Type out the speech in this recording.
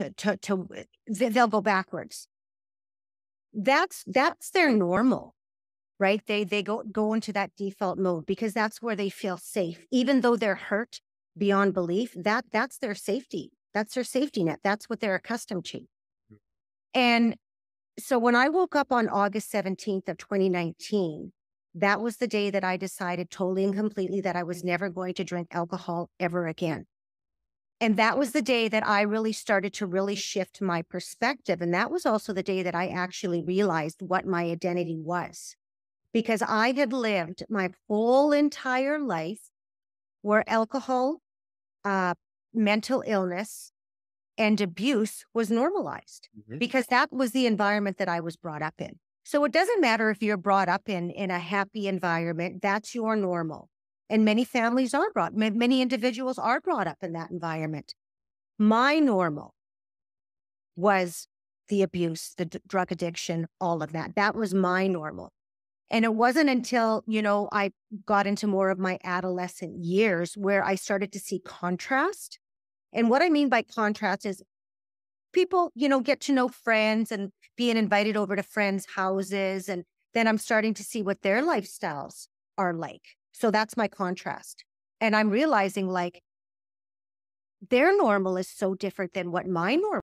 to, to, to they'll go backwards. That's that's their normal, right? They they go go into that default mode because that's where they feel safe, even though they're hurt beyond belief. That that's their safety. That's their safety net. That's what they're accustomed to. Mm. And so when I woke up on August 17th of 2019, that was the day that I decided totally and completely that I was never going to drink alcohol ever again. And that was the day that I really started to really shift my perspective. And that was also the day that I actually realized what my identity was. Because I had lived my whole entire life where alcohol, uh, mental illness, and abuse was normalized mm-hmm. because that was the environment that I was brought up in. So it doesn't matter if you're brought up in in a happy environment, that's your normal. And many families are brought, many individuals are brought up in that environment. My normal was the abuse, the d- drug addiction, all of that. That was my normal. And it wasn't until, you know, I got into more of my adolescent years where I started to see contrast and what I mean by contrast is people, you know, get to know friends and being invited over to friends' houses. And then I'm starting to see what their lifestyles are like. So that's my contrast. And I'm realizing like their normal is so different than what my normal